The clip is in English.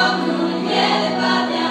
Yeah.